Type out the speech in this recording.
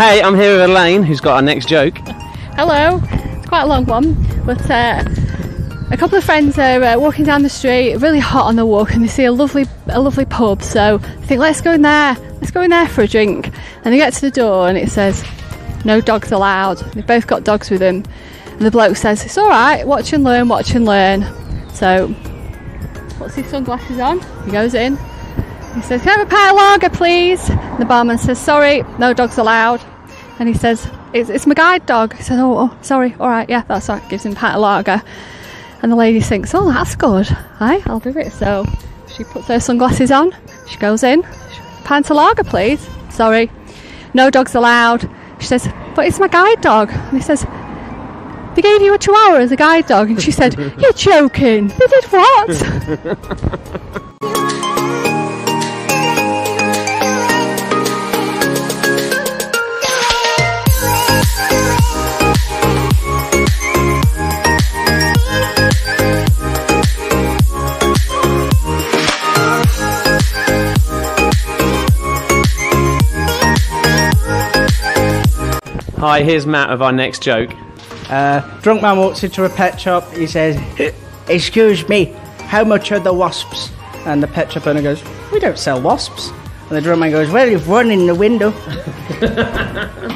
Hey, I'm here with Elaine, who's got our next joke. Hello. It's quite a long one, but uh, a couple of friends are uh, walking down the street, really hot on the walk, and they see a lovely, a lovely pub. So they think, let's go in there. Let's go in there for a drink. And they get to the door, and it says, "No dogs allowed." They've both got dogs with them, and the bloke says, "It's all right. Watch and learn. Watch and learn." So puts his sunglasses on. He goes in. He says, Can I have a pint of lager, please? And the barman says, Sorry, no dogs allowed. And he says, It's, it's my guide dog. He says, oh, oh, sorry, all right, yeah, that's all right. Gives him a pint of lager. And the lady thinks, Oh, that's good. Aye, I'll do it. So she puts her sunglasses on. She goes in. Pint of lager, please. Sorry, no dogs allowed. She says, But it's my guide dog. And he says, They gave you a chihuahua as a guide dog. And she said, You're joking. They did what? Hi, here's Matt of our next joke. Uh, drunk man walks into a pet shop. He says, "Excuse me, how much are the wasps?" And the pet shop owner goes, "We don't sell wasps." And the drunk man goes, "Well, you've run in the window."